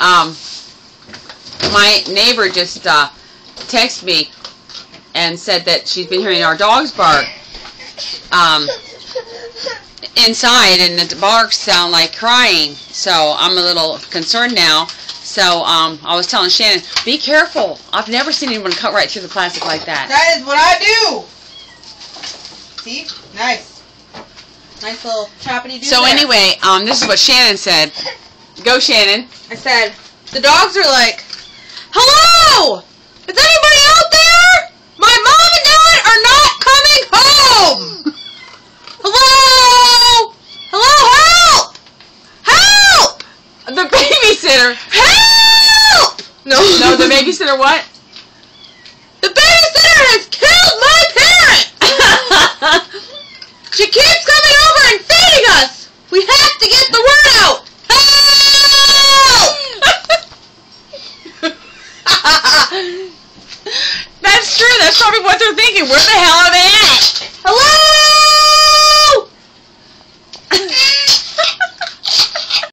Um, my neighbor just uh, texted me and said that she's been hearing our dogs bark um, inside, and the barks sound like crying. So I'm a little concerned now. So um, I was telling Shannon, be careful. I've never seen anyone cut right through the plastic like that. That is what I do. See? Nice. Nice little choppity do So there. anyway, um, this is what Shannon said. Go, Shannon. I said, the dogs are like, Hello! Is anybody out there? My mom and dad are not coming home! Hello! Hello, help! Help! The babysitter. Help! No. No, the babysitter what? That's true. That's probably what they're thinking. Where the hell